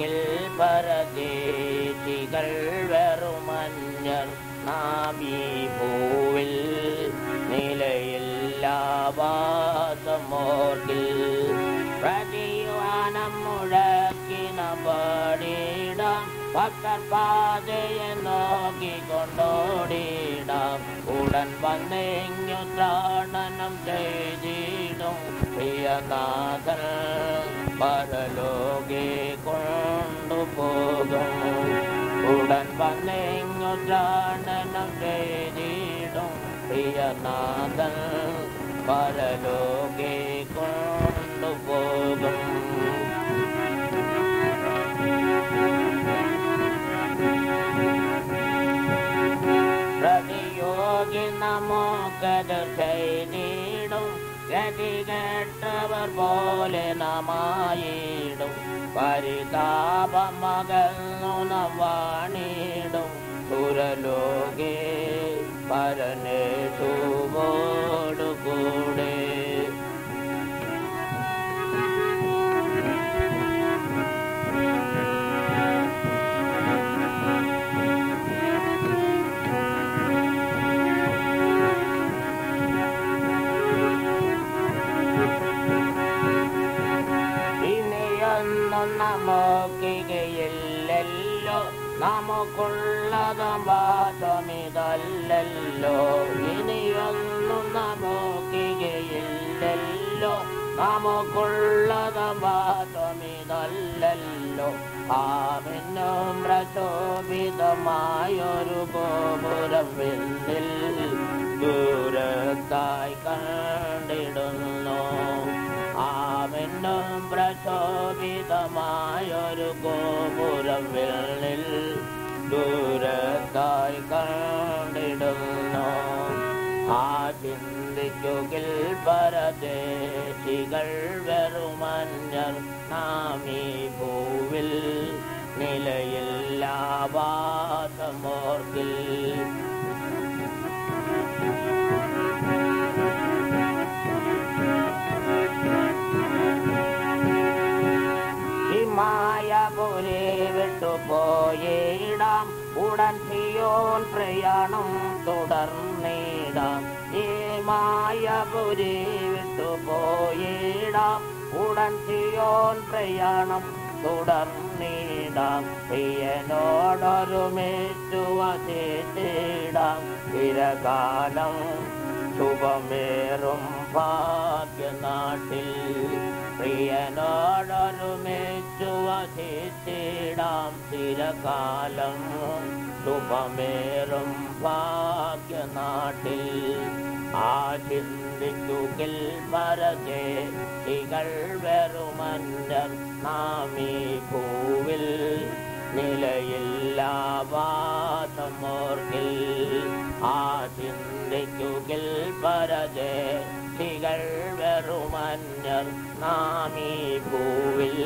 അരികിൽ പരദേശികൾ വെറുമഞ്ഞർ നാം ഈ പൂവിൽ നിലയില്ലാവാസമോർക്കിൽ പ്രതിവാനം മുഴക്കിന പാടിയിടാം ഭക്തർ പാതയെ നോക്കിക്കൊണ്ടോടിയിടാം ഉടൻ വന്നെങ്ങു താണനം ചെയ്തിടും. പ്രിയനാഥൻ പരലോ കൊണ്ടുപോകും ഉടൻ വന്നെങ്ങു ത്രാണനം ചെയ്തിടും പ്രിയനാഥൻ പരലോകെ കൊണ്ടുപോകും. പ്രതിയോഗി നമുക്കത് ചെയ്തിടും ഗതികെട്ടവർ പോലെ നമായിടും. പരിതാപമകന്നു നവാണിടും സുരലോകെ പരനേശുവോടുകൂടെ ഇനിയൊന്നും നമുക്കികയില്ലല്ലോ നമുക്കുള്ളതും വാദമിതല്ലല്ലോ ഇനിയൊന്നും നമുക്കികയില്ലല്ലോ നമുക്കുള്ളതും വാദമിതല്ലല്ലോ ആവിനും പ്രശോഭിതമായൊരു ഗോപുരം ദൂരത്തായി കണ്ടിടുന്നു ആമിന്നും പ്രശോഭിതമായൊരു ഗോപുരം വെള്ളിൽ ദൂരത്തായി കണ്ടിടുന്നു. ആ ചിന്തിക്കുകിൽ പരദേശികൾ വെറുമഞ്ഞർ നാം ഈ ഭൂവിൽ നിലയില്ലാവാസമോർക്കിൽ ഹിമായപുരി വിട്ടുപോയിടാം ഉടൻ സിയോൻ പ്രയാണം തുടർന്നേടാം തുടർന്നിടാം ഹിമായപുരി വിട്ടുപോയേടാം ഉടൻ സിയോൻ പ്രയാണം തുടർന്നേടാം പ്രിയനോടൊരുമേറ്റു വസിച്ചിടാം. ചിരകാലം ശുഭമേറും ഭാഗ്യനാട്ടിൽ പ്രിയനോടൊരുമിച്ചു തിരകാലം ശുഭമേറും ഭാഗ്യനാട്ടിൽ. ആ ചിന്തിക്കുകിൽ പരദേശികൾ വെറുമന്റർ നാം ഈ ഭൂവിൽ ആചിന്തിക്കുകിൽ ആ ചിന്തിക്കുകിൽ വെറുമഞ്ഞർ നാമീ ഭൂവിൽ